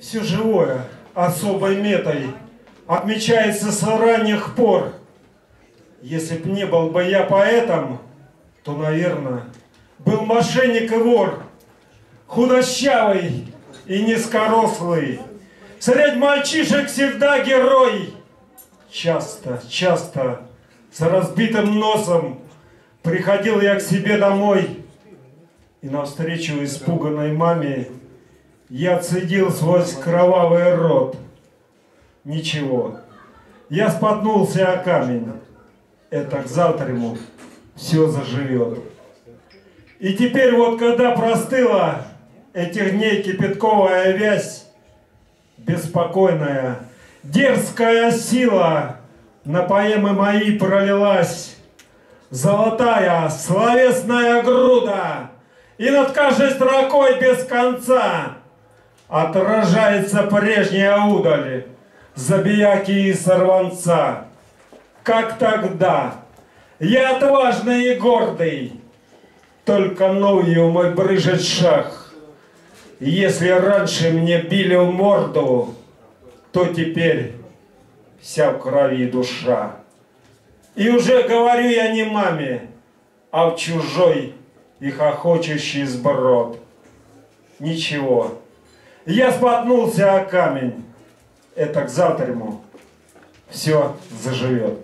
Все живое особой метой отмечается с ранних пор. Если б не был бы я поэтом, то, наверное, был мошенник и вор, худощавый и низкорослый. Средь мальчишек всегда герой. Часто, часто, с разбитым носом приходил я к себе домой. И навстречу испуганной маме я цедил свой кровавый рот. Ничего, я споткнулся о камень. Это к завтраму все заживет. И теперь вот когда простыла этих дней кипятковая вязь, беспокойная, дерзкая сила на поэмы мои пролилась, золотая словесная груда, и над каждой строкой без конца отражается прежняя удаль забияки и сорванца. Как тогда, я отважный и гордый, только новью мой брыжет шаг. Если раньше мне били в морду, то теперь вся в крови душа. И уже говорю я не маме, а в чужой и хохочущий сброд. Ничего, я споткнулся о камень, это к завтраму все заживет.